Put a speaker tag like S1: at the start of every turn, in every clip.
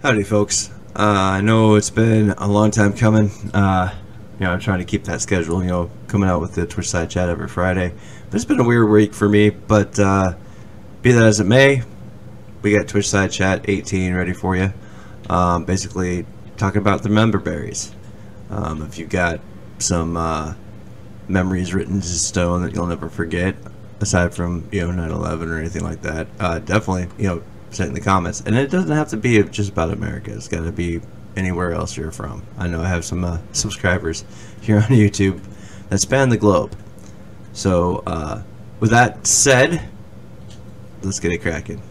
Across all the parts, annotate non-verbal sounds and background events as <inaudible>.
S1: Howdy, folks. Uh, I know it's been a long time coming. Uh, you know, I'm trying to keep that schedule. You know, coming out with the Twitchside chat every Friday. But it's been a weird week for me. But uh, be that as it may, we got Twitchside chat 18 ready for you. Um, basically, talking about the member berries. Um, if you've got some uh, memories written in stone that you'll never forget, aside from you know 9/11 or anything like that, uh, definitely you know in the comments. And it doesn't have to be just about America. It's got to be anywhere else you're from. I know I have some uh, subscribers here on <laughs> YouTube that span the globe. So uh, with that said, let's get it cracking.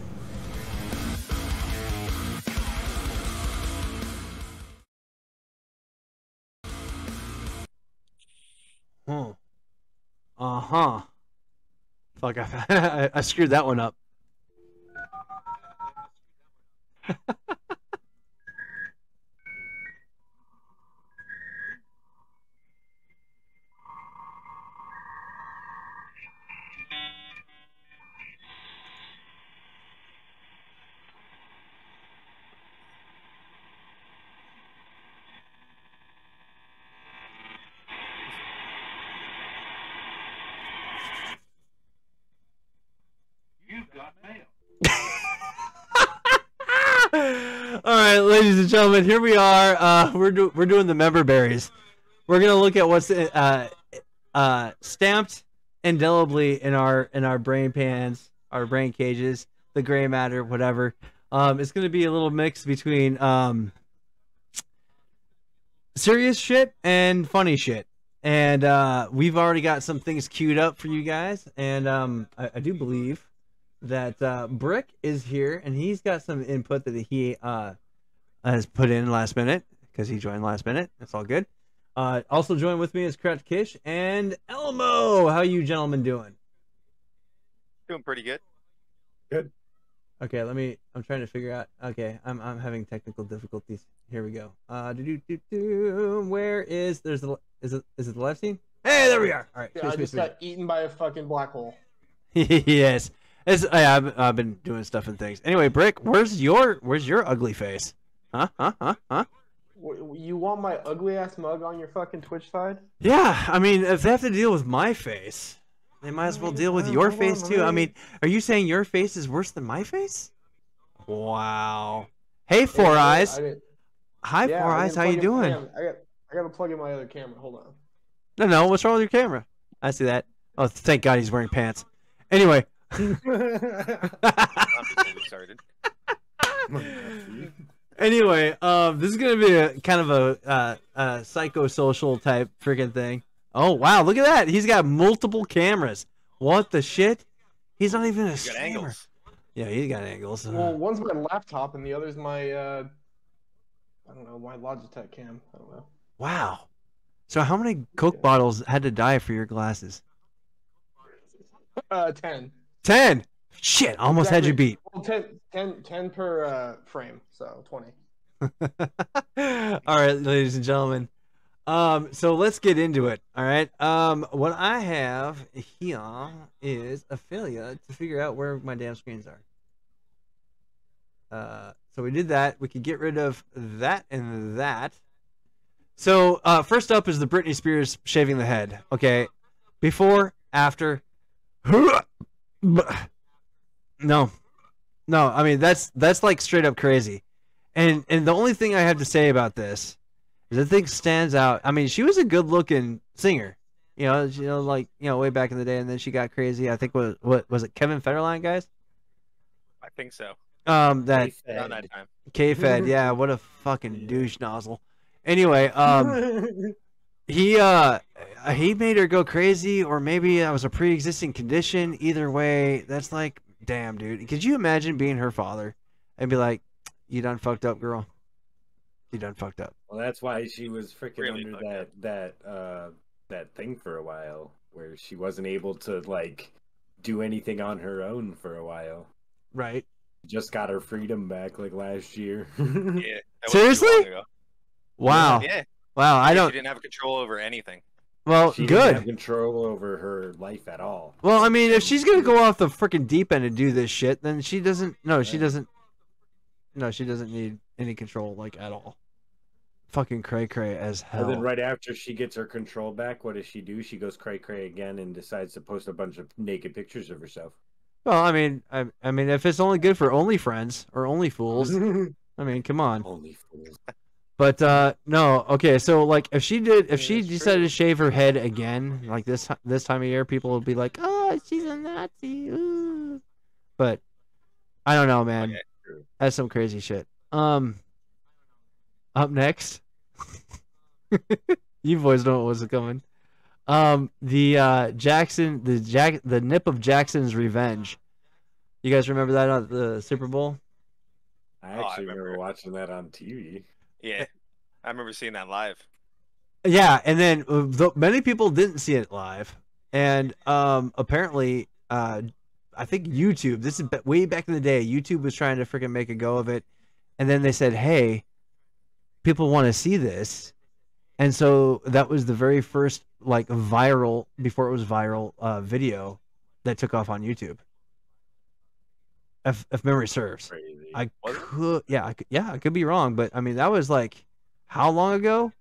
S2: Hmm. Uh huh. Fuck, <laughs> I, I screwed that one up. All right, ladies and gentlemen, here we are. Uh, we're do- we're doing the member berries. We're gonna look at what's uh, uh, stamped indelibly in our in our brain pans, our brain cages, the gray matter, whatever. Um, it's gonna be a little mix between um, serious shit and funny shit. And uh, we've already got some things queued up for you guys, and um, I, I do believe that uh, Brick is here, and he's got some input that he uh, has put in last minute because he joined last minute. That's all good. Uh, also join with me is Krat Kish and Elmo. How you gentlemen doing?
S3: Doing pretty good.
S4: Good.
S2: Okay, let me. I'm trying to figure out. Okay, I'm I'm having technical difficulties. Here we go. Uh, do do do do. Where is there's the is it is it the live scene? Hey, there we are. All right.
S4: Yeah,
S2: sweet,
S4: I
S2: sweet,
S4: just
S2: sweet.
S4: got eaten by a fucking black hole. <laughs>
S2: yes. It's, I, I've, I've been doing stuff and things. Anyway, Brick, where's your where's your ugly face? Huh? Huh? Huh? Huh?
S4: You want my ugly ass mug on your fucking Twitchside?
S2: Yeah, I mean, if they have to deal with my face, they might as well deal with your face too. I mean, are you saying your face is worse than my face? Wow. Hey, Four
S4: Yeah,
S2: Eyes. Hi,
S4: yeah,
S2: Four Eyes. How you doing?
S4: I got I got to plug in my other camera. Hold on.
S2: No, no. What's wrong with your camera? I see that. Oh, thank God he's wearing pants. Anyway.
S3: I'm just getting started.
S2: Anyway, um, this is gonna be a kind of a uh, uh, psychosocial type freaking thing. Oh wow, look at that! He's got multiple cameras. What the shit? He's not even a
S3: You got
S2: streamer.
S3: angles.
S2: Yeah, he's got angles.
S4: well, one's my laptop and the other's my uh, I don't know my Logitech cam. I don't know.
S2: wow. So how many Coke bottles had to die for your glasses?
S4: Uh, ten.
S2: Ten. Shit, almost had you beat.
S4: Well, 10, 10, 10 per uh, frame, so twenty. <laughs>
S2: all right, ladies and gentlemen. Um, so let's get into it. All right. Um, what I have here is a failure to figure out where my damn screens are. Uh, so we did that. We could get rid of that and that. So uh, first up is the Britney Spears shaving the head. Okay, before, after. <laughs> No, no. I mean that's that's like straight up crazy. And and the only thing I have to say about this is I think stands out. I mean, she was a good looking singer. You know, you know, like you know, way back in the day, and then she got crazy. I think was what was it Kevin Federline, guys?
S3: I think so.
S2: Um, that
S3: Around that time.
S2: K Fed, yeah, what a fucking douche nozzle. Anyway, um, <laughs> he uh, he made her go crazy, or maybe that was a pre-existing condition. Either way, that's like, damn, dude. Could you imagine being her father and be like, "You done fucked up, girl. You done fucked up."
S5: Well, that's why she was freaking
S3: Really
S5: under
S3: fucked
S5: that that uh that thing for a while, where she wasn't able to like do anything on her own for a while.
S2: Right.
S5: Just got her freedom back like last year. <laughs>
S3: Yeah. that wasn't too
S2: Seriously? Wow.
S3: Yeah.
S2: Wow. I
S3: She
S2: don't.
S3: didn't have control over anything.
S2: Well,
S5: she
S2: good.
S5: have control over her life at all.
S2: Well, I mean, if she's gonna go off the freaking deep end and do this shit, then she doesn't. No, she doesn't. no, she doesn't need any control like at all. Fucking cray cray as hell.
S5: And then right after she gets her control back, what does she do? She goes cray cray again and decides to post a bunch of naked pictures of herself.
S2: Well, I mean, I, I mean, if it's only good for only friends or only fools, <laughs> I mean, come on.
S5: Only fools.
S2: But uh no, okay, so like if she did, if
S4: Yeah,
S2: she decided
S4: true.
S2: to shave her head again, like this this time of year, people would be like, "Oh, she's a Nazi." Ooh. But I don't know, man.
S3: Okay.
S2: That's some crazy shit. Um, up next, <laughs> you boys know what was coming. Um, the uh Jackson, the Jack, the nip of Jackson's revenge. You guys remember that at the Super Bowl?
S5: I
S3: Oh, I
S5: actually remember.
S3: remember.
S5: watching that on TV.
S3: Yeah, I remember seeing that live.
S2: Yeah, and then uh, th- many people didn't see it live, and um, apparently, uh, I think YouTube. This is way back in the day. YouTube was trying to freaking make a go of it, and then they said, "Hey, people want to see this," and so that was the very first like viral before it was viral uh, video that took off on YouTube. If, if memory serves,
S5: Crazy.
S2: I could, yeah, I could, yeah, I could be wrong, but I mean that was like how long ago?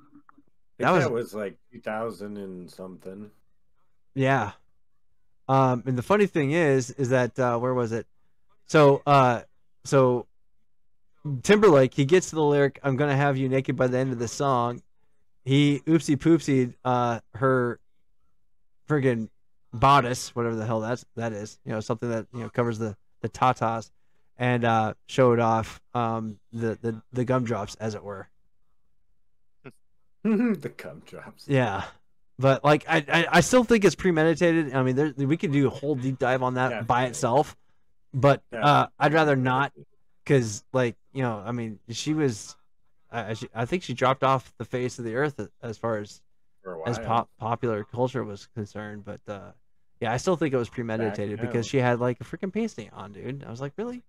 S5: I think
S2: that was-
S5: that was like 2000 and something.
S2: Yeah. Um, and the funny thing is, is that uh, where was it? So, uh, so Timberlake, he gets to the lyric, "I'm gonna have you naked by the end of the song." He oopsie poopsie uh, her friggin' bodice, whatever the hell that's that is, you know, something that you know covers the the tatas, and uh, showed off um, the the the gumdrops, as it were. <laughs>
S5: the cum drops.
S2: Yeah, but like I, I, I still think it's premeditated. I mean, there, we could do a whole deep dive on that by itself, but uh, I'd rather not because, like, you know, I mean, she was, I, I she- I think she dropped off the face of the earth as far as
S5: For a while.
S2: as pop popular culture was concerned. But uh, yeah, I still think it was premeditated because she had like a freaking pasty on, dude. I was like, really?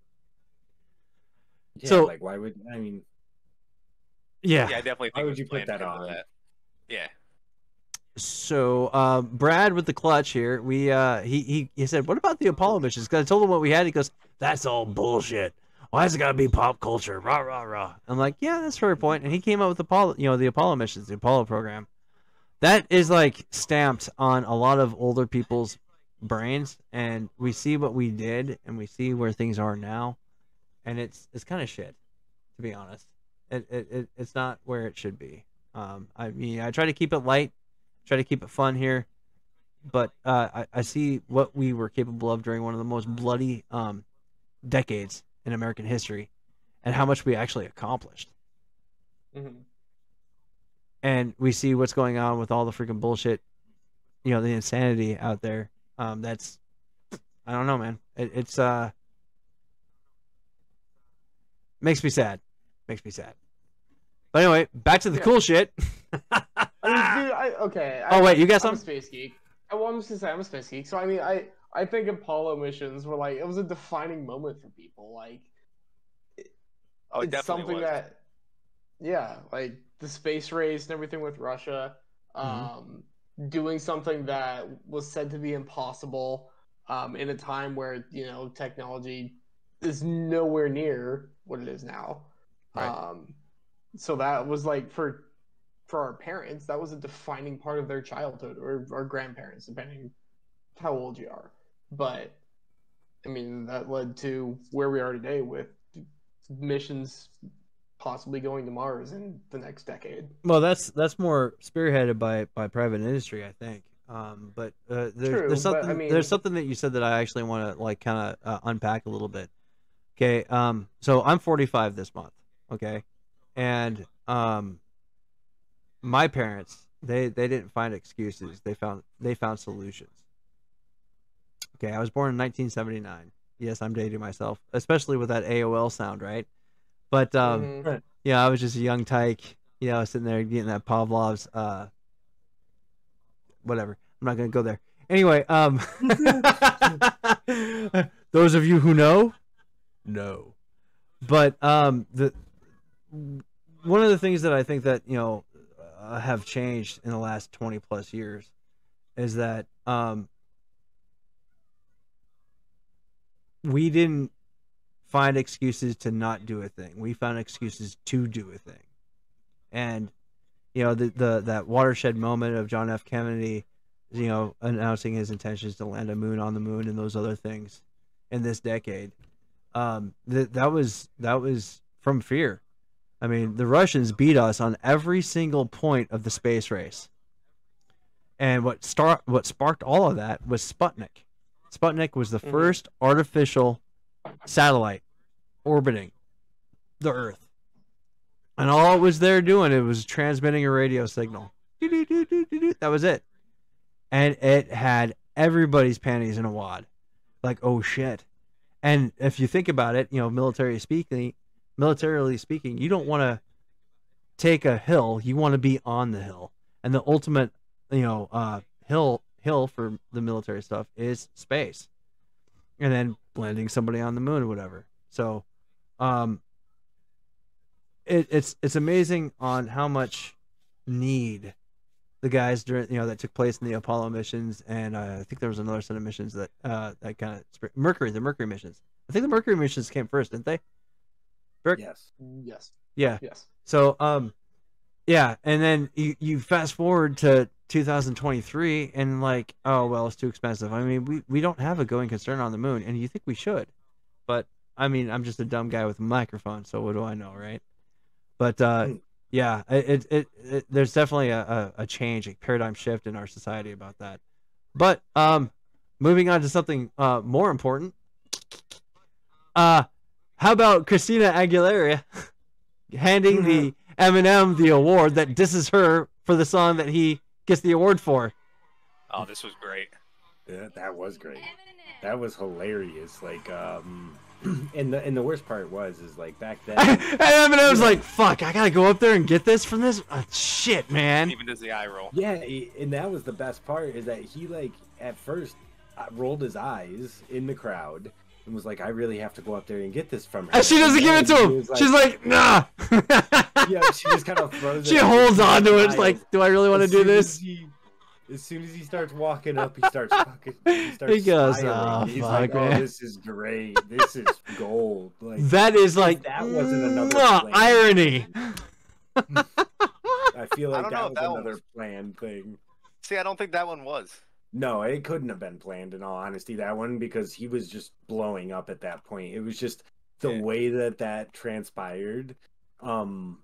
S5: Yeah,
S2: so-
S5: like, why would I mean?
S2: Yeah.
S3: Yeah, I definitely think
S5: Why would you put that on?
S3: That. Yeah.
S2: So uh, Brad with the clutch here, we uh, he he he said, "What about the Apollo missions?" Because I told him what we had. He goes, "That's all bullshit. Why has it got to be pop culture?" Rah rah rah. I'm like, "Yeah, that's a fair point." And he came up with Apollo, you know, the Apollo missions, the Apollo program. That is like stamped on a lot of older people's brains, and we see what we did, and we see where things are now, and it's it's kind of shit, to be honest. It, it, it it's not where it should be. Um, I mean, I try to keep it light try to keep it fun here. But uh, I, I see what we were capable of during one of the most bloody um, decades in American history and how much we actually accomplished.
S4: Mhm.
S2: And we see what's going on with all the freaking bullshit, you know, the insanity out there. Um, that's, I don't know, man. It, it's, uh, makes me sad. Makes me sad. But anyway, back to the
S4: Yeah.
S2: cool shit. <laughs>
S4: I mean, dude, I okay.
S2: Oh,
S4: I,
S2: wait, you got
S4: I'm a
S2: some?
S4: space geek. I, well, I'm just gonna say I'm a space geek. So I mean, I I think Apollo missions were like it was a defining moment for people. Like
S3: Oh, it
S4: it's something
S3: was.
S4: that, yeah, like the space race and everything with Russia,
S2: Mhm.
S4: um, doing something that was said to be impossible, um, in a time where you know technology is nowhere near what it is now.
S2: Right.
S4: Um, so that was like for for our parents, that was a defining part of their childhood, or our grandparents, depending how old you are. But I mean, that led to where we are today with missions possibly going to Mars in the next decade.
S2: Well, that's that's more spearheaded by by private industry, I think. Um, but uh, there's,
S4: True,
S2: there's
S4: but, I
S2: something
S4: mean-
S2: there's something that you said that I actually want to like kind of uh, unpack a little bit. Okay, um, so I'm 45 this month. Okay, and um, my parents they they didn't find excuses. They found they found solutions. Okay, I was born in 1979. Yes, I'm dating myself, especially with that AOL sound, right? But um,
S4: Mhm.
S2: yeah, I was just a young tyke, you know, sitting there getting that Pavlov's, uh, whatever. I'm not gonna go there. Anyway, um, <laughs> <laughs> those of you who know, know. But um, the one of the things that I think that you know uh, have changed in the last 20 plus years is that um, we didn't find excuses to not do a thing. We found excuses to do a thing. And you know, the the that watershed moment of John F. Kennedy, you know, announcing his intentions to land a moon on the moon and those other things in this decade. Um, that that was that was from fear. I mean, the Russians beat us on every single point of the space race. And what start what sparked all of that was Sputnik. Sputnik was the
S4: Mhm.
S2: first artificial satellite orbiting the Earth. And all it was there doing it was transmitting a radio signal. That was it. And it had everybody's panties in a wad. Like, oh shit. And if you think about it, you know, military speaking, militarily speaking, you don't want to take a hill, you want to be on the hill. And the ultimate, you know, uh hill hill for the military stuff is space. And then landing somebody on the moon or whatever. So um it, it's it's amazing on how much need the guys during you know that took place in the Apollo missions, and uh, I think there was another set of missions that uh, that kind of Mercury, the Mercury missions. I think the Mercury missions came first, didn't they? Rick?
S5: Yes.
S4: Yes.
S2: Yeah.
S4: Yes.
S2: So um, yeah, and then you you fast forward to 2023, and like, oh well, it's too expensive. I mean, we we don't have a going concern on the moon, and you think we should, but I mean, I'm just a dumb guy with a microphone, so what do I know, right? But uh,
S5: Hmm.
S2: Yeah, it, it, it, it there's definitely a, a, a change, a paradigm shift in our society about that. But um, moving on to something uh, more important. Uh, how about Christina Aguilera <laughs> handing the Eminem the award that disses her for the song that he gets the award for?
S3: Oh, this was great.
S5: Yeah, that was great. That was hilarious. Like, um, <clears throat> and the and the worst part was is like back then. <laughs>
S2: and I was like, "Fuck, I gotta go up there and get this from this uh, shit, man."
S3: Even does the eye roll.
S5: Yeah, he- and that was the best part is that he like at first uh, rolled his eyes in the crowd and was like, "I really have to go up there and get this from her."
S2: And she doesn't give it to him.
S5: he was
S2: She's like, "Nah." <laughs>
S5: yeah, she just kind of throws.
S2: she holds on to it. It's like, "Do I really want to do this?"
S5: he- as soon as he starts walking up, he <laughs> starts fucking. He, starts
S2: He goes,
S5: smiling.
S2: "Oh,
S5: He's
S2: fuck,
S5: like,
S2: man."
S5: "Oh, this is great. This is gold." Like
S2: That is like
S5: that wasn't another
S2: mwah, irony. <laughs>
S5: I feel like
S3: don't
S5: that was
S3: that one
S5: another
S3: was-
S5: planned thing.
S3: See, I don't think that one was.
S5: No, it couldn't have been planned in all honesty. That one because he was just blowing up at that point. It was just the
S3: Yeah.
S5: way that that transpired. Um,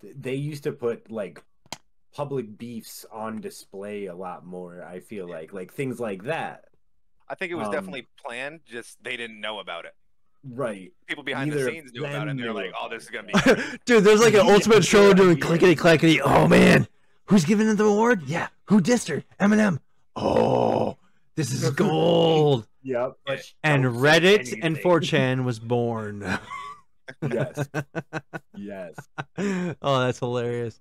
S5: th- they used to put like public beefs on display a lot more. I feel like like things like that.
S3: I think it was
S5: Um,
S3: definitely planned. Just they didn't know about it.
S5: Right.
S3: People behind
S5: Neither
S3: the scenes knew about it. and They're like, "Oh, this
S5: it.
S3: is gonna be." <laughs>
S2: Dude, there's like an ultimate show doing clickety clackety. Oh man, who's giving him the award? Yeah, who dissed her? Eminem. Oh, this is <laughs> gold.
S5: Yep. <laughs>
S2: and Reddit and
S5: anything.
S2: 4chan was born.
S5: Yes. Yes.
S2: oh, that's hilarious.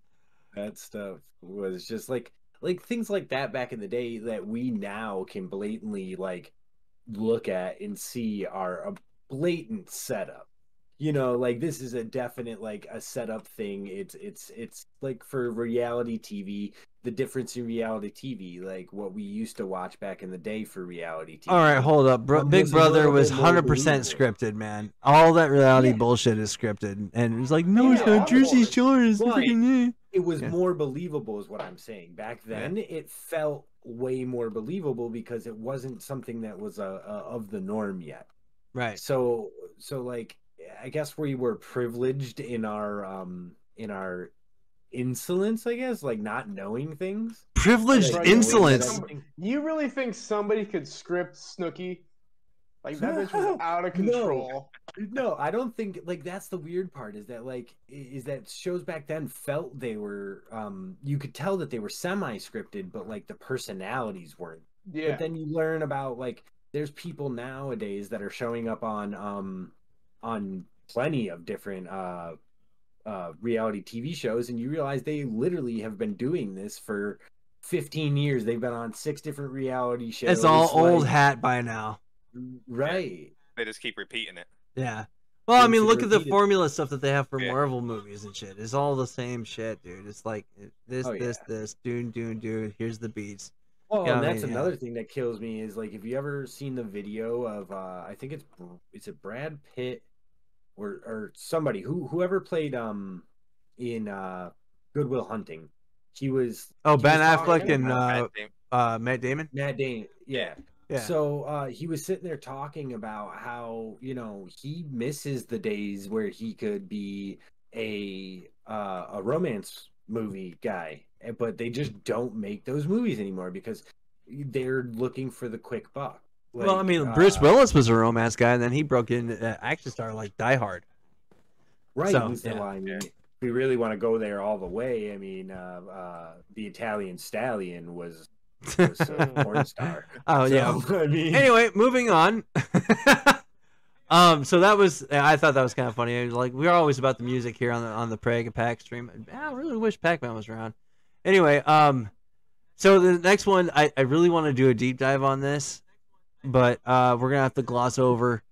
S5: That stuff was just like like things like that back in the day that we now can blatantly like look at and see are a blatant setup you know like this is a definite like a setup thing it's it's it's like for reality tv the difference in reality tv like what we used to watch back in the day for reality tv
S2: All right, hold up. Bro- Big Brother was 100%
S5: believable.
S2: scripted, man. All that reality
S5: Yeah.
S2: bullshit is scripted. And it's like, no, it's not Jersey. Shore. It's freaking.
S5: It was
S2: Yeah.
S5: more believable is what i'm saying back then it felt way more believable because it wasn't something that was uh, uh, of the norm yet
S2: Right.
S5: so so like i guess we were privileged in our um in our insolence i guess like not knowing things
S2: Privileged
S5: Like,
S2: insolence.
S4: You really think somebody could script Snooki? Like that bitch was <laughs> out of control.
S5: no i don't think like that's the weird part is that like is that shows back then felt they were um you could tell that they were semi scripted but like the personalities weren't
S4: Yeah.
S5: but then you learn about like there's people nowadays that are showing up on um on plenty of different uh uh reality TV shows and you realize they literally have been doing this for 15 years they've been on six different reality shows
S2: It's all old
S5: like-
S2: hat by now.
S5: Right
S3: They just keep repeating it.
S2: Yeah. Well, I mean, look at the
S5: it.
S2: formula stuff that they have for
S3: Yeah.
S2: Marvel movies and shit. It's all the same shit, dude. It's like this,
S5: Oh,
S2: this,
S5: yeah.
S2: this, dune, dune, dune. Here's the beats.
S5: well
S2: Yeah,
S5: and
S2: I
S5: that's
S2: mean, yeah.
S5: another thing that kills me is like if you ever seen the video of uh I think it's Br- is it Brad Pitt or or somebody who whoever played um in uh Good Will Hunting. He was
S2: Oh,
S5: he
S2: Ben
S5: was
S2: Affleck and uh,
S3: Bad name.
S2: uh, Matt Damon.
S5: Matt Damon. Yeah.
S2: Yeah.
S5: So uh, he was sitting there talking about how you know he misses the days where he could be a uh, a romance movie guy, eh, but they just don't make those movies anymore because they're looking for the quick buck.
S2: well, I mean,
S5: uh,
S2: Bruce Willis was a romance guy, and then he broke into uh, action star like Die Hard.
S5: right?
S2: so,
S5: so,
S2: yeah.
S5: I mean, we really want to go there all the way. I mean, uh, uh, the Italian Stallion was, was a porn star. <laughs>
S2: oh yeah. <laughs>
S5: I mean,
S2: Anyway, moving on. <laughs> um, so that was I thought that was kind of funny. Like we're always about the music here on the on the Prague Pack stream. I really wish Pac-Man was around. Anyway, um, so the next one I, I really want to do a deep dive on this, but uh, we're gonna have to gloss over.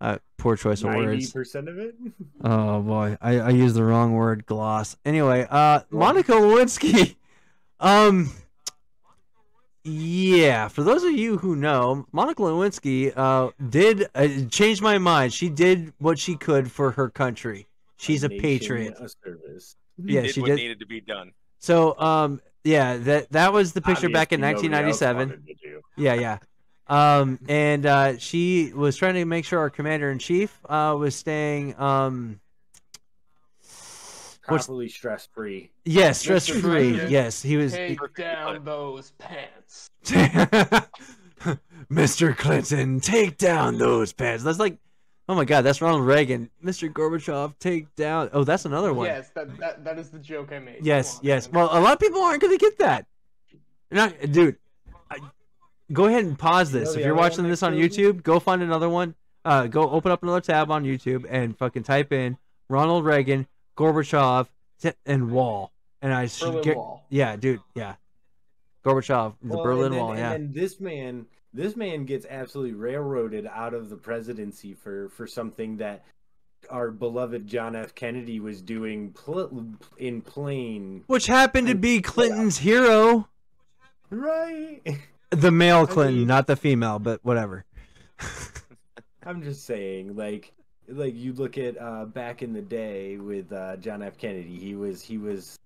S2: uh, poor choice of words.
S5: percent of it.
S2: Oh boy, I, I used the wrong word, gloss. Anyway, uh, Monica Lewinsky. Um, yeah, for those of you who know, Monica Lewinsky uh did uh, change my mind. She did what she could for her country. She's a
S5: nation
S2: patriot.
S5: of service.
S2: Yeah,
S3: did
S2: she
S3: what
S2: did.
S3: needed to be done.
S2: So, um, yeah, that that was the picture back in
S5: Obviously, nobody else
S2: 1997.
S5: wanted to do.
S2: Yeah, yeah. Um, and uh, she was trying to make sure our commander in chief uh was staying um What's-
S5: Properly stress free.
S2: yes stress free. Yes, he was.
S4: Take down those pants. <laughs>
S2: Mr. Clinton, take down those pants. That's like, oh my God, that's Ronald Reagan. Mr. Gorbachev, take down. Oh, that's another one.
S4: Yes, that, that that is the joke I made.
S2: Yes,
S4: on,
S2: yes.
S4: man.
S2: Well, a lot of people aren't going to get that. Not, dude. I, go ahead and pause this.
S5: know
S2: if you're watching this on? YouTube, go find another one. Uh, go open up another tab on YouTube and fucking type in Ronald Reagan, Gorbachev, and Wall. And I should
S4: Berlin
S2: get.
S4: Wall.
S2: Yeah, dude. Yeah. Gorbachev, the
S5: Well,
S2: Berlin
S5: and then,
S2: Wall. Yeah.
S5: And this man, this man gets absolutely railroaded out of the presidency for for something that our beloved John F. Kennedy was doing pl- in plain.
S2: Which happened to be Clinton's hero.
S5: Right.
S2: The male <laughs>
S5: I
S2: Clinton,
S5: mean-
S2: not the female, but whatever.
S5: I'm just saying, like, like you look at uh, back in the day with uh, John F. Kennedy. He was he was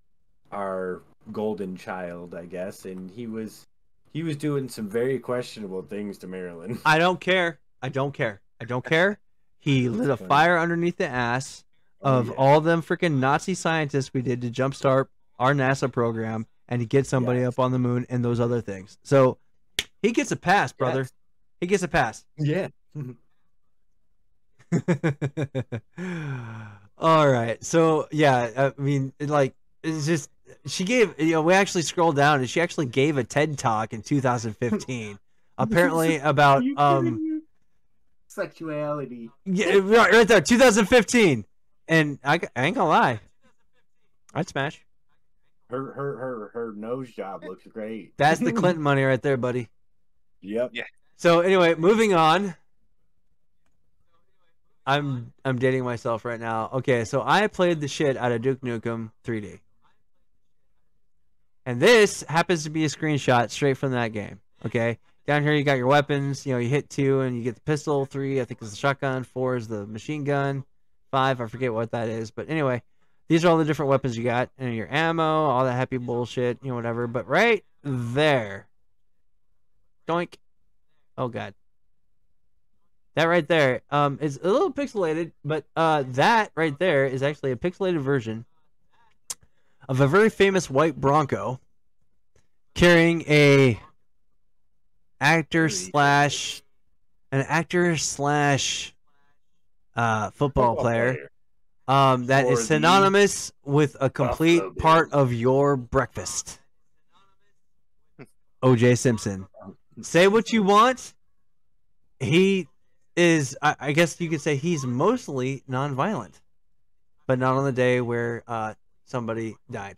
S5: our golden child, I guess, and he was he was doing some very questionable things to Marilyn. <laughs>
S2: I don't care. I don't care. I don't care. He lit a fire underneath the ass
S5: Oh,
S2: of
S5: yeah.
S2: all them freaking Nazi scientists we did to jumpstart our NASA program and to get somebody
S5: Yes.
S2: up on the moon and those other things. So he gets a pass, brother.
S5: Yes.
S2: He gets a pass.
S5: Yeah. <laughs> <laughs>
S2: All right. So yeah, I mean, it, like it's just she gave. You know, we actually scrolled down and she actually gave a TED talk in 2015, <laughs> apparently about um
S5: sexuality.
S2: yeah right, right there 2015, and I, I ain't gonna lie, I'd smash.
S5: Her her her her nose job looks great.
S2: That's the Clinton <laughs> money right there, buddy.
S5: Yep. Yeah.
S2: So anyway, moving on. I'm I'm dating myself right now. Okay, so I played the shit out of Duke Nukem 3D. And this happens to be a screenshot straight from that game. Okay? Down here you got your weapons, you know, you hit two and you get the pistol, three, I think is the shotgun, four is the machine gun, five, I forget what that is. But anyway, these are all the different weapons you got, and your ammo, all that happy bullshit, you know, whatever. But right there. Doink. Oh god. That right there um, is a little pixelated, but uh, that right there is actually a pixelated version of a very famous white Bronco carrying a actor slash an actor slash uh, football, player, um, that is synonymous with a complete
S5: Buffalo
S2: part
S5: Bills.
S2: of your breakfast. <laughs> OJ Simpson. Say what you want. He is, I, I guess you could say, he's mostly nonviolent, but not on the day where uh, somebody died.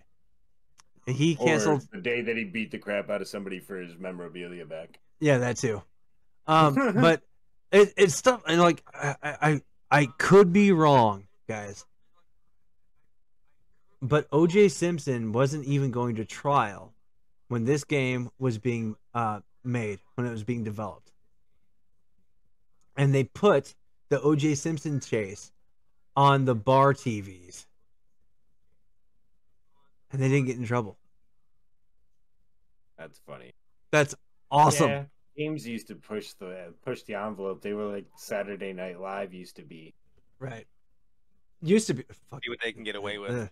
S2: He canceled.
S5: the day that he beat the crap out of somebody for his memorabilia back.
S2: Yeah, that too. Um, <laughs> but it, it's stuff and like I, I I could be wrong, guys. But O.J. Simpson wasn't even going to trial when this game was being uh, made, when it was being developed, and they put the O.J. Simpson chase on the bar TVs, and they didn't get in trouble.
S5: That's funny.
S2: That's awesome.
S5: Yeah, games used to push the push the envelope. They were like Saturday Night Live used to be.
S2: Right. Used to be. Fuck.
S3: See what they can get away with.
S2: Ugh.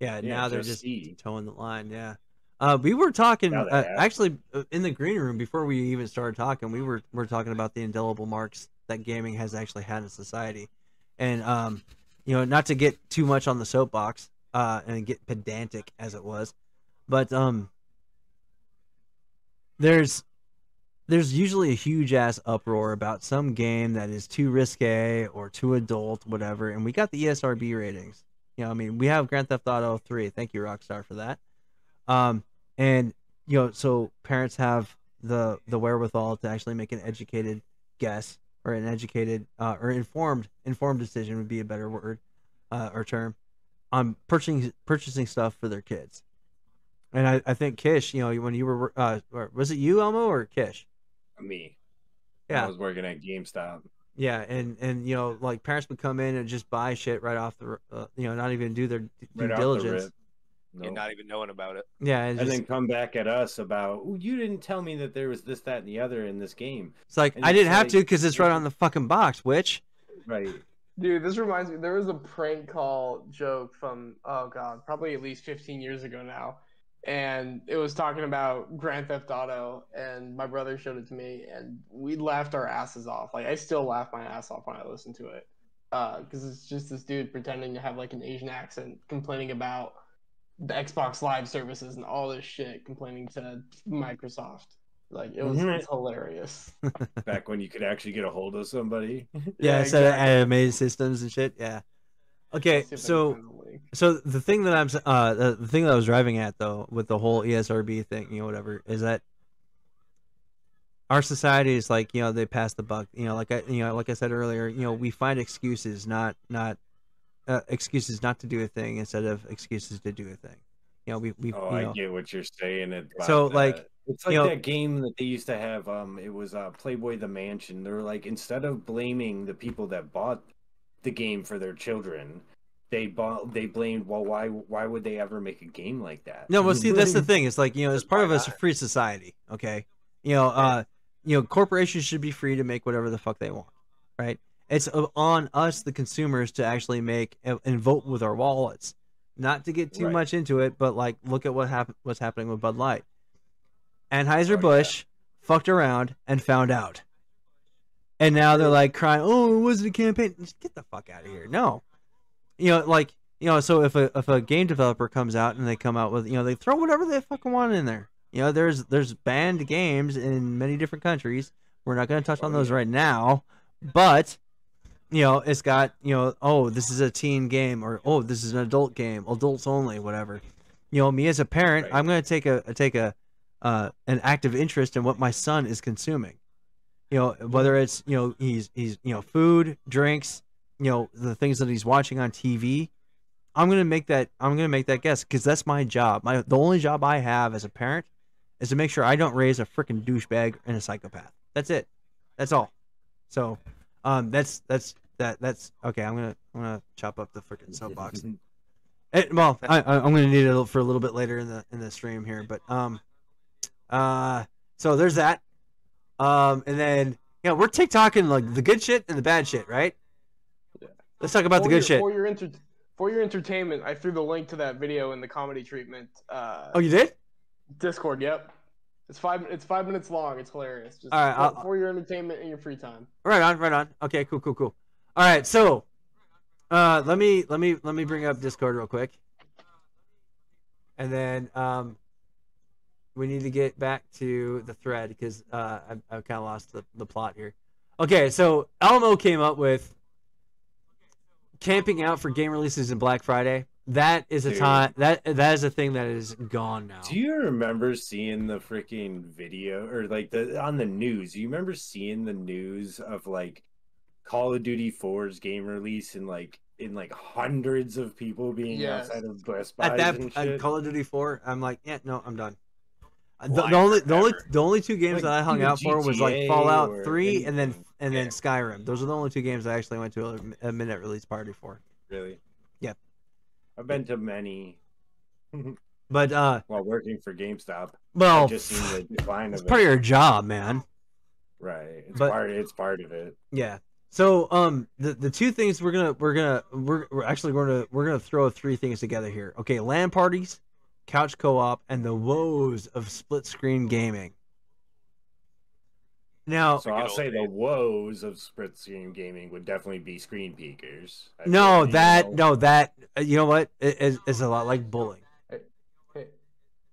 S2: Yeah,
S5: Yeah,
S2: now they're
S5: just
S2: just
S5: see.
S2: toeing the line. Yeah. Uh, we were talking uh, actually uh, in the green room before we even started talking. We were we're talking about the indelible marks that gaming has actually had in society, and um, you know, not to get too much on the soapbox uh, and get pedantic as it was, but um, there's there's usually a huge ass uproar about some game that is too risque or too adult, whatever, and we got the ESRB ratings. You know, I mean, we have Grand Theft Auto 3. Thank you, Rockstar, for that. Um, and you know, so parents have the the wherewithal to actually make an educated guess or an educated uh, or informed informed decision would be a better word uh, or term on purchasing purchasing stuff for their kids. And I, I think Kish, you know, when you were uh, was it you Elmo or Kish?
S5: Me.
S2: Yeah.
S5: I was working at GameStop.
S2: Yeah, and and you know, like parents would come in and just buy shit right off the, uh, you know, not even do their due
S5: Right off the
S2: diligence.
S5: rip.
S3: and not even knowing about it.
S2: Yeah, it's,
S5: and
S2: just,
S5: then come back at us about "Ooh, you didn't tell me that there was this, that, and the other in this game.
S2: it's like
S5: and
S2: I
S5: it's
S2: didn't have to because it's right on the fucking box. Which
S5: Right.
S4: Dude, this reminds me. There was a prank call joke from oh god, probably at least 15 years ago now, and it was talking about Grand Theft Auto. And my brother showed it to me, and we laughed our asses off. Like I still laugh my ass off when I listen to it, uh, because it's just this dude pretending to have like an Asian accent, complaining about the Xbox Live services and all this shit, complaining to Microsoft. Like it was
S5: Mhm.
S4: it's hilarious. <laughs>
S5: Back when you could actually get a hold of somebody. <laughs>
S2: yeah, instead of animated systems and shit. Yeah. Okay,
S4: See if I can
S2: so
S4: the
S2: so the thing that I'm uh the, the thing that I was driving at though with the whole E ESRB thing, you know, whatever, is that our society is like you know they pass the buck. You know, like I you know like I said earlier, you know we find excuses, not not uh, excuses not to do a thing instead of excuses to do a thing. You know, we we
S5: Oh,
S2: you
S5: I
S2: know,
S5: get what you're saying. about
S2: So,
S5: that.
S2: like,
S5: it's like
S2: you know-
S5: that game that they used to have. Um, it was uh, Playboy the Mansion. They're like, instead of blaming the people that bought the game for their children, they bought they blamed. Well, why why would they ever make a game like that?
S2: No, well, see, that's the thing. It's like you know, as part of
S5: why
S2: a free society, okay. You know, uh, you know, corporations should be free to make whatever the fuck they want, right? It's on us, the consumers, to actually make and vote with our wallets. Not to get too
S5: Right.
S2: much into it, but like, look at what happened. What's happening with Bud Light? Anheuser
S5: Oh, yeah.
S2: Busch fucked around and found out, and now they're like crying, "Oh, it wasn't a campaign." Just get the fuck out of here. No, you know, like you know, so if a if a game developer comes out and they come out with you know they throw whatever they fucking want in there. You know, there's there's banned games in many different countries. We're not going to touch on
S5: Oh,
S2: those right now, but you know, it's got you know, oh, this is a teen game or oh, this is an adult game, adults only, whatever. You know, me as a parent,
S5: Right.
S2: I'm going to take a take a uh, an active interest in what my son is consuming. You know, whether it's you know he's he's you know food, drinks, you know the things that he's watching on TV. I'm gonna make that I'm gonna make that guess because that's my job. My the only job I have as a parent is to make sure I don't raise a freaking douchebag and a psychopath. That's it. That's all. So, um, that's that's that that's okay. I'm gonna I'm gonna chop up the freaking soapbox. <laughs> It, well, I, I- I'm gonna need it for a little bit later in the in the stream here, but um, uh, so there's that. Um, and then you know we're TikToking like the good shit and the bad shit, right?
S4: Yeah.
S2: Let's talk about the good
S4: your-
S2: shit.
S4: For your enter- for your entertainment, I threw the link to that video in the comedy treatment uh,
S2: Oh, you did?
S4: Discord. Yep, it's five. It's five minutes long. It's hilarious. Just
S2: All right,
S4: for,
S2: I'll-
S4: for your entertainment and your free time.
S2: Right on, right on. Okay, cool, cool, cool. All right, so uh, let me let me let me bring up Discord real quick, and then um, we need to get back to the thread because uh, I've, I've kind of lost the, the plot here. Okay, so Alamo came up with camping out for game releases in Black Friday. That is a
S5: Dude.
S2: time that that is a thing that is gone now.
S5: Do you remember seeing the freaking video or like the on the news? You remember seeing the news of like Call of Duty 4's game release and like in like hundreds of people being
S4: Yes.
S5: outside of Best Buys
S2: at that
S5: and
S2: at? Call of Duty 4, I'm like, yeah, no, I'm done. Uh, the,
S3: the
S2: only the only the only two games
S5: Like,
S2: that I hung
S5: even
S2: out for was like Fallout
S5: or
S2: Three and then
S5: anything.
S2: and then Skyrim. Those are the only two games I actually went to a, a minute release party for.
S5: Really? I've been to many <laughs>
S2: But uh,
S5: while working for GameStop.
S2: well,
S5: I've just seen the decline
S2: it's
S5: of
S2: part
S5: it.
S2: of your job, man.
S5: Right. It's
S2: But-
S5: part. It's part of it.
S2: Yeah. So um the, the two things we're gonna we're gonna we're, we're actually going to we're gonna throw three things together here. Okay, LAN parties, couch co-op, and the woes of split screen gaming. Now
S5: So I'll
S3: old
S5: say the woes of split screen gaming would definitely be screen peekers. I
S2: no
S5: feel,
S2: that
S5: you know,
S2: no that uh, you know what it is is a lot like bullying.
S4: Hey,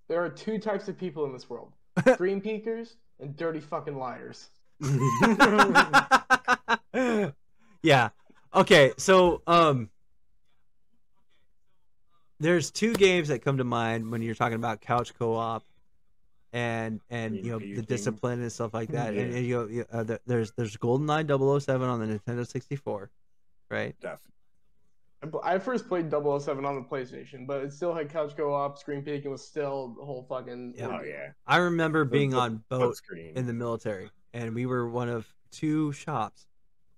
S4: there are two types of people in this world: <laughs> screen peekers and dirty fucking liars. <laughs>
S2: yeah. Okay, so um there's two games that come to mind when you're talking about couch co-op and and you know the discipline and stuff like that. And,
S5: Yeah.
S2: and you know, uh, there's there's GoldenEye 007 on the Nintendo 64, right?
S5: Definitely.
S4: I first played 007 on the PlayStation, but it still had couch co-op, screen peeking was still the whole fucking.
S2: Yeah.
S5: Oh yeah.
S2: I remember being
S5: the
S2: on
S5: Boat
S2: boat in the military, and we were one of two shops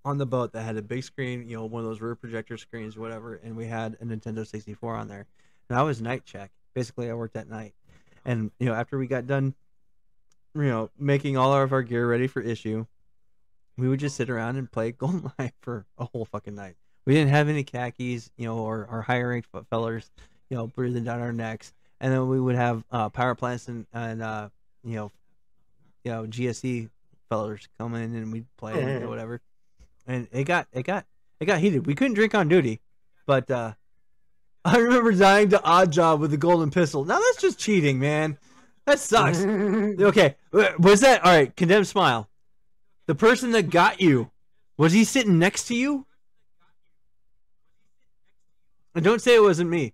S2: on the boat that had a big screen, you know, one of those rear projector screens, whatever, and we had a Nintendo 64 on there. And I was night check. Basically, I worked at night, and you know, after we got done, you know, making all of our gear ready for issue, we would just sit around and play <laughs> GoldenEye for a whole fucking night. We didn't have any khakis, you know, or, or higher ranked fellers, you know, breathing down our necks. And then we would have uh, power plants and, and uh, you know, you know, GSE fellers come in and we'd play and or whatever. And it got it got it got heated. We couldn't drink on duty, but uh, I remember dying to Oddjob with the golden pistol. Now that's just cheating, man. That sucks. <laughs> okay, uh, w- was that all right? Condemned smile. The person that got you, was he sitting next to you? And don't say it wasn't me.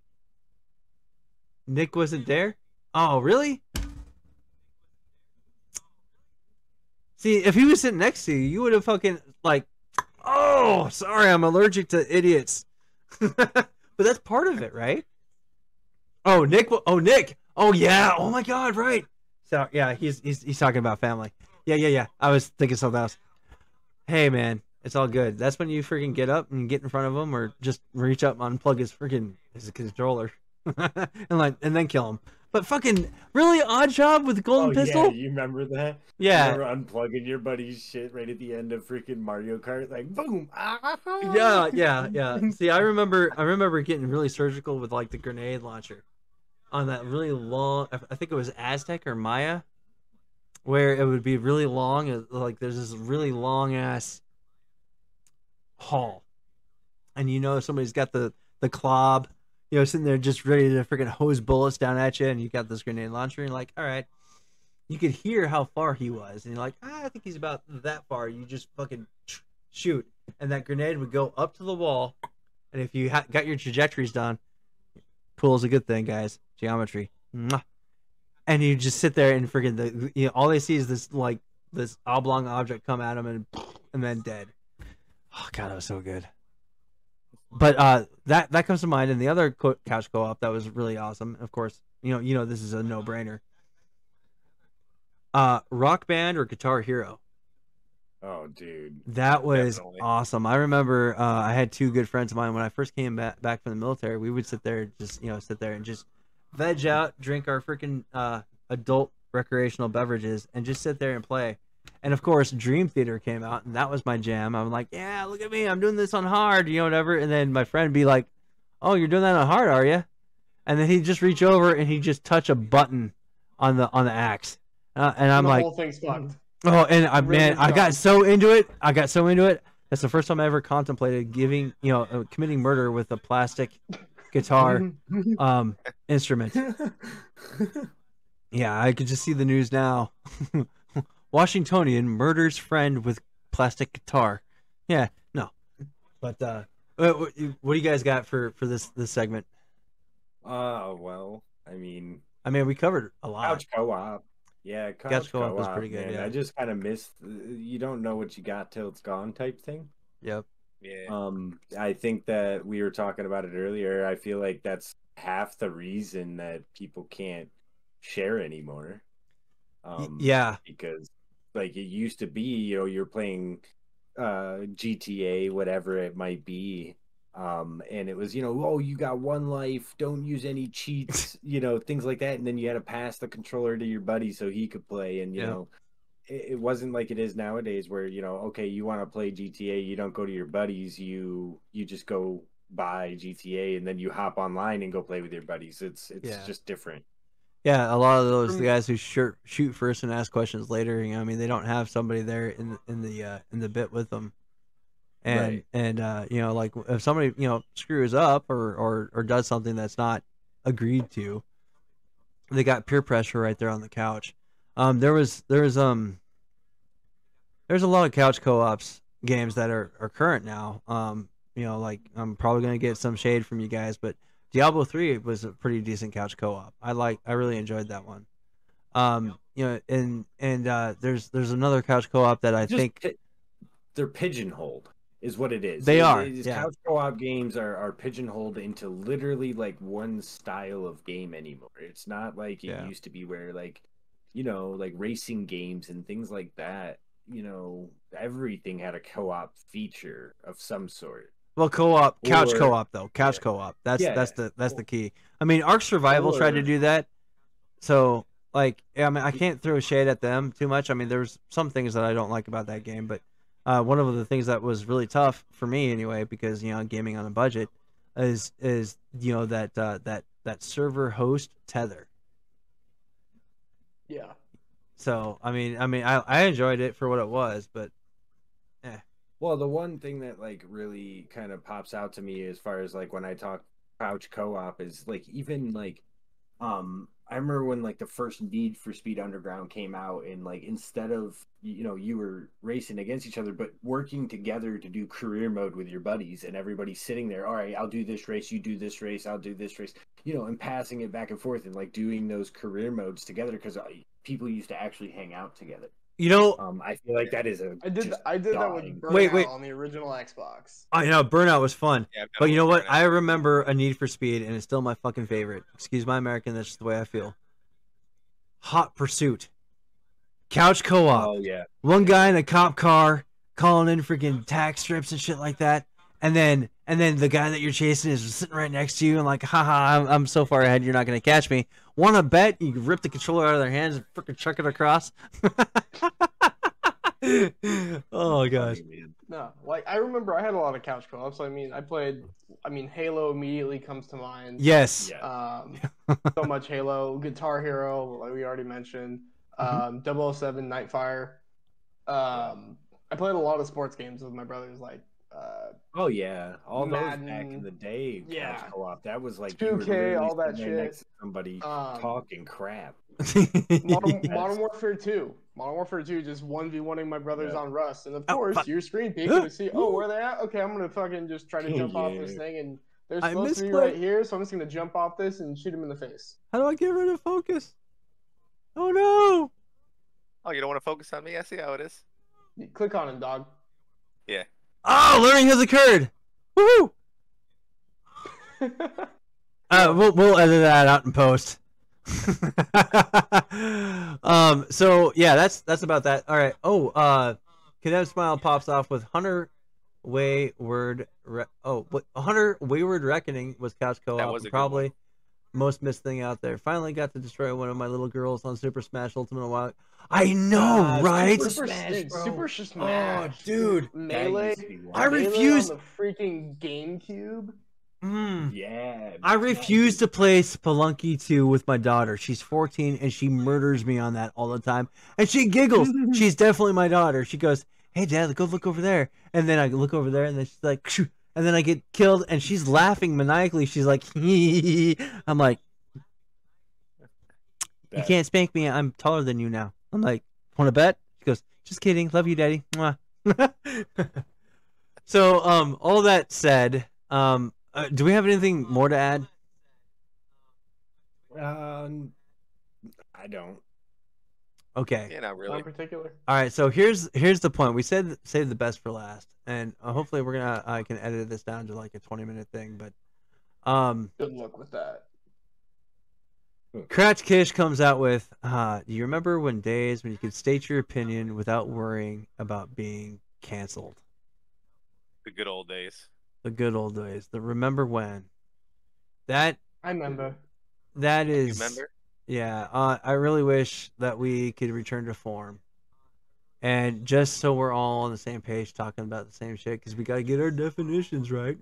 S2: Nick wasn't there. Oh, really? See, if he was sitting next to you, you would have fucking like, oh, sorry, I'm allergic to idiots. <laughs> but that's part of it, right? Oh, Nick. Oh, Nick. Oh, yeah. Oh my God, right. So yeah, he's he's he's talking about family. Yeah, yeah, yeah. I was thinking something else. Hey, man, it's all good. That's when you freaking get up and get in front of him, or just reach up, and unplug his freaking his controller, <laughs> and like and then kill him. But fucking really Oddjob with the golden
S5: oh,
S2: pistol.
S5: Yeah, you remember that?
S2: Yeah,
S5: You remember unplugging your buddy's shit right at the end of freaking Mario Kart, like boom. Ah,
S2: yeah, yeah, <laughs> yeah. See, I remember, I remember getting really surgical with like the grenade launcher on that really long. I- think it was Aztec or Maya, where it would be really long. Like there's this really long ass hall, and you know somebody's got the the Klobb, you know, sitting there just ready to freaking hose bullets down at you, and you got this grenade launcher, and you're like, all right. You could hear how far he was, and you're like, ah, I think he's about that far. You just fucking shoot, and that grenade would go up to the wall. And if you ha- got your trajectories done, pool is a good thing, guys. Geometry, Mwah. and you just sit there and freaking the you know all they see is this like this oblong object come at them and and then dead. Oh god, that was so good. But uh, that that comes to mind, and the other co- couch co-op that was really awesome. Of course, you know you know this is a no brainer. Uh, Rock Band or Guitar Hero.
S5: Oh, dude.
S2: That was
S3: Definitely.
S2: awesome. I remember uh, I had two good friends of mine when I first came back back from the military. We would sit there, just you know, sit there and just veg out, drink our freaking uh, adult recreational beverages, and just sit there and play. And of course, Dream Theater came out, and that was my jam. I'm like, yeah, look at me, I'm doing this on hard, you know, whatever. And then my friend be like, oh, you're doing that on hard, are you? And then he'd just reach over and he'd just touch a button on the on the axe, uh, and I'm like,
S4: whole thing's fucked.
S2: Oh, and I
S4: Really
S2: man, I got so into it. I got so into it. That's the first time I ever contemplated giving, you know, uh, committing murder with a plastic guitar <laughs> um instrument. <laughs> Yeah, I could just see the news now. <laughs> Washingtonian murders friend with plastic guitar. Yeah, no, but uh, what, what what do you guys got for for this this segment?
S5: Oh well, I mean,
S2: I mean, we covered a lot.
S5: couch co-op. Yeah, couch,
S2: Couch co-op
S5: co-op
S2: was pretty good,
S5: man.
S2: yeah.
S5: I just kind of missed. You don't know what you got till it's gone, type thing.
S2: Yep.
S3: Yeah.
S5: Um, I think that we were talking about it earlier. I feel like that's half the reason that people can't share anymore. Um,
S2: yeah,
S5: because like it used to be, you know, you're playing uh GTA, whatever it might be. Um, and it was, you know, oh, you got one life, don't use any cheats, <laughs> you know, things like that. And then you had to pass the controller to your buddy so he could play. And, you
S2: Yeah.
S5: know, it, it wasn't like it is nowadays where, you know, okay, you want to play GTA, you don't go to your buddies, you you just go buy GTA and then you hop online and go play with your buddies. It's it's
S2: Yeah.
S5: just different.
S2: Yeah. A lot of those the guys who shoot shoot first and ask questions later. You know, I mean, they don't have somebody there in the, in the uh, in the bit with them. And
S5: Right.
S2: and uh, you know, like if somebody you know screws up or or or does something that's not agreed to, they got peer pressure right there on the couch. Um, there was there was um there's a lot of couch co-ops games that are, are current now. Um, you know, like I'm probably gonna get some shade from you guys, but Diablo three was a pretty decent couch co-op. I like I really enjoyed that one. Um, you know, and and uh, there's there's another couch co-op that I
S5: Just
S2: think
S5: pi- they're pigeonholed is what it is
S2: They
S5: It-
S2: are, yeah.
S5: couch co-op games are, are pigeonholed into literally like one style of game anymore it's not like it
S2: Yeah.
S5: used to be where like you know like racing games and things like that you know everything had a co-op feature of some sort
S2: Well, co-op, couch
S5: Or-
S2: co-op though, couch
S5: yeah.
S2: co-op. That's
S5: Yeah.
S2: that's the that's the key. I mean, Ark Survival tried to do that, so like, I mean, I can't throw shade at them too much. I mean, there's some things that I don't like about that game, but uh, one of the things that was really tough for me anyway, because you know, gaming on a budget, is is you know that uh, that that server host tether.
S4: Yeah.
S2: So I mean, I mean, I I enjoyed it for what it was, but
S5: Well, the one thing that like really kind of pops out to me as far as like when I talk couch co-op is like even like um I remember when like the first Need for Speed Underground came out and like instead of you know you were racing against each other but working together to do career mode with your buddies and everybody sitting there all right I'll do this race you do this race I'll do this race you know and passing it back and forth and like doing those career modes together because people used to actually hang out together
S2: you know,
S5: um I feel like that is a
S4: I did I did that with. Burnout
S2: Wait, wait.
S4: on the original Xbox.
S2: I know Burnout was fun.
S3: Yeah,
S2: But you know what?
S3: Burnout.
S2: I remember a Need for Speed, and it's still my fucking favorite. Excuse my American, that's just the way I feel. Hot Pursuit, couch co-op.
S5: oh yeah
S2: One guy in a cop car calling in freaking tax strips and shit like that, and then and then the guy that you're chasing is sitting right next to you and like, haha, I'm, I'm so far ahead, you're not gonna catch me. Want to bet? You rip the controller out of their hands and freaking chuck it across. <laughs> oh gosh.
S5: Funny.
S4: No, like I remember I had a lot of couch co-ops. I mean, I played. I mean, Halo immediately comes to mind.
S2: Yes.
S4: Um, <laughs> so much Halo, Guitar Hero, like we already mentioned.
S2: Mm-hmm.
S4: Um, 007, Nightfire. Um, I played a lot of sports games with my brothers, like uh,
S5: Oh yeah, all those back in the day.
S4: Yeah.
S5: co-op. That was like
S4: 2K,
S5: you were
S4: all that shit.
S5: next to somebody
S4: Um,
S5: talking crap. <laughs>
S4: Modern,
S5: Yes.
S4: Modern Warfare 2. Modern Warfare 2 just 1v1ing my brothers
S5: Yeah.
S4: on Rust. And of
S2: Oh,
S4: course,
S2: fuck.
S4: you're screen peeking to see, oh, where they at? Okay, I'm going to fucking just try to <laughs> jump off this thing. And they're
S2: I
S4: supposed to be right here, so I'm just going to jump off this and shoot him in the face.
S2: How do I get rid of focus? Oh no!
S3: Oh, you don't want to focus on me? I see how it is.
S4: You click on him, dog.
S2: Oh, learning has occurred. Woohoo! <laughs> Uh, we'll we'll edit that out in post. <laughs> um. So yeah, that's that's about that. All right. Oh. Uh. Cadet Smile pops off with Hunter Wayward. Re- oh, what Hunter Wayward Reckoning was couch co-op.
S3: That was
S2: probably. Most missed thing out there. Finally got to destroy one of my little girls on Super Smash Ultimate a while. I know,
S5: Ah,
S2: right?
S5: Super
S4: Super,
S5: Smash, bro.
S4: Super Smash.
S2: Oh, dude.
S4: Melee.
S5: used to be
S2: I
S5: wild.
S4: Melee
S2: refuse-
S4: On the freaking GameCube.
S2: Mm.
S5: Yeah.
S2: I refuse to play Spelunky 2 with my daughter. She's 14 and she murders me on that all the time. And she giggles. <laughs> she's definitely my daughter. She goes, Hey, dad, go look over there. And then I look over there and then she's like, "Shoo." And then I get killed and she's laughing maniacally. She's like, <laughs> I'm like, You can't spank me. I'm taller than you now. I'm like, Want to bet? She goes, Just kidding. Love you, daddy. <laughs> So, um, all that said, um, uh, do we have anything more to add?
S5: Um, I don't.
S2: Okay.
S3: Yeah, not
S4: Not
S3: really.
S4: in particular.
S2: All right. So here's here's the point. We said save the best for last, and uh, hopefully we're gonna I can edit this down to like a 20 minute thing. But um,
S4: Good luck with that.
S2: Cratch Kish comes out with, uh, do you remember when days when you could state your opinion without worrying about being canceled?
S3: The good old days.
S2: The good old days. The remember when. That
S4: I remember.
S2: That is.
S3: You remember?
S2: Yeah, uh, I really wish that we could return to form. And just so we're all on the same page talking about the same shit, because we got to get our definitions right.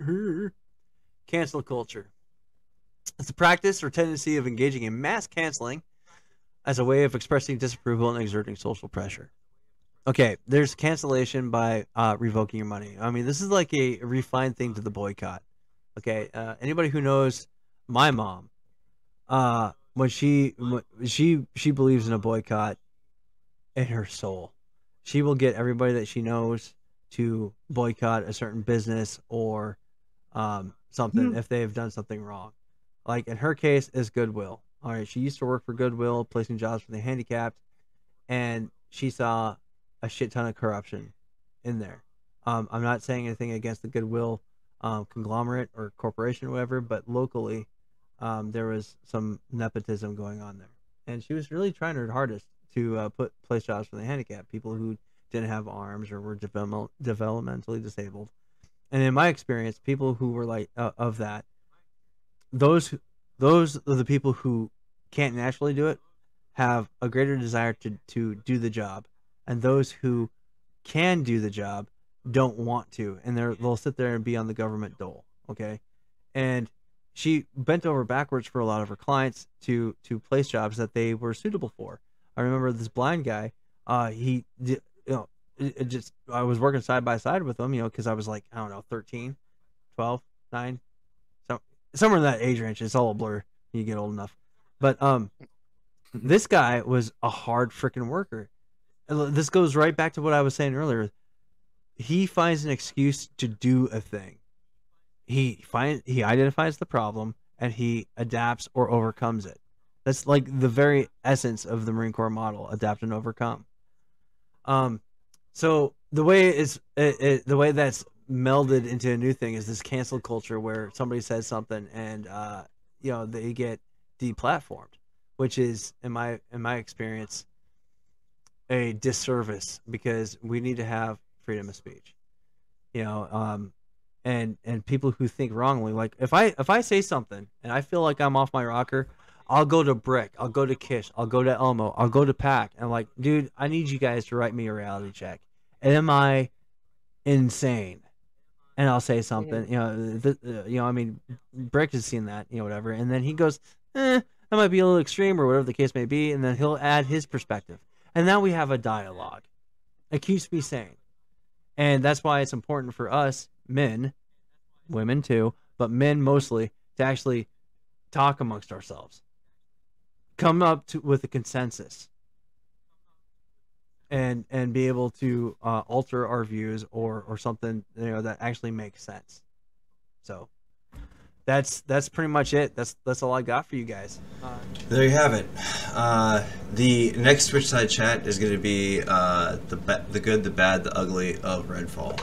S2: Cancel culture. It's a practice or tendency of engaging in mass canceling as a way of expressing disapproval and exerting social pressure. Okay, there's cancellation by uh, revoking your money. I mean, this is like a refined thing to the boycott. Okay, uh, anybody who knows my mom, uh, when she when she she believes in a boycott in her soul. She will get everybody that she knows to boycott a certain business or um, something if they have done something wrong. Like in her case is goodwill. All right she used to work for goodwill placing jobs for the handicapped and she saw a shit ton of corruption in there. Um, i'm not saying anything against the goodwill um, conglomerate or corporation or whatever but locally um, there was some nepotism going on there, and she was really trying her hardest to uh, put place jobs for the handicapped, people who didn't have arms or were develop- developmentally disabled. And in my experience, people who were like uh, of that, those those are the people who can't naturally do it have a greater desire to to do the job, and those who can do the job don't want to, and they're they'll sit there and be on the government dole. Okay, and she bent over backwards for a lot of her clients to to place jobs that they were suitable for. I remember this blind guy. Uh, he you know, it, just I was working side by side with him, you know, because I was like I don't know, 13, 12, 9, so somewhere in that age range. It's all a blur. You get old enough, but um, this guy was a hard freaking worker. This goes right back to what I was saying earlier. He finds an excuse to do a thing he find he identifies the problem and he adapts or overcomes it. That's like the very essence of the Marine Corps model: adapt and overcome. Um, so the way it's it, it, the way that's melded into a new thing is this cancel culture where somebody says something and uh, you know they get deplatformed, which is in my in my experience a disservice because we need to have freedom of speech. You know, um, and and people who think wrongly. Like if I if I say something and I feel like I'm off my rocker, I'll go to Brick, I'll go to Kish, I'll go to Elmo, I'll go to Pack, and I'm like, dude, I need you guys to write me a reality check. And am I insane? And I'll say something, you know, th- uh, you know, I mean, Brick has seen that, you know, whatever, and then he goes, eh, that might be a little extreme or whatever the case may be, and then he'll add his perspective, and now we have a dialogue. It keeps me sane, and that's why it's important for us men, women too, but men mostly, to actually talk amongst ourselves, come up to with a consensus, and and be able to uh, alter our views or or something you know that actually makes sense. So that's that's pretty much it. That's that's all I got for you guys. Uh,
S1: There you have it. Uh, the next Twitchside chat is going to be uh, the the good, the bad, the ugly of Redfall.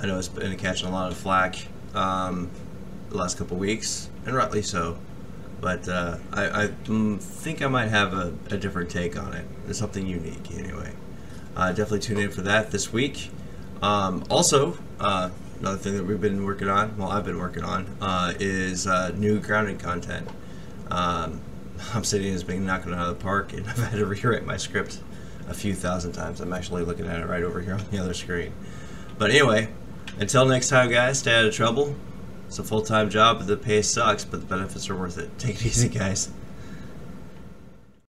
S1: I know it's been catching a lot of flack um, the last couple weeks, and rightly so. But uh, I, I mm, think I might have a, a different take on it. It's something unique, anyway. Uh, definitely tune in for that this week. Um, also, uh, another thing that we've been working on, well, I've been working on, uh, is uh, new grounded content. Um, Obsidian has been knocking it out of the park, and <laughs> I've had to rewrite my script a few thousand times. I'm actually looking at it right over here on the other screen. But anyway, until next time, guys, stay out of trouble. It's a full time job, but the pay sucks, but the benefits are worth it. Take it easy, guys.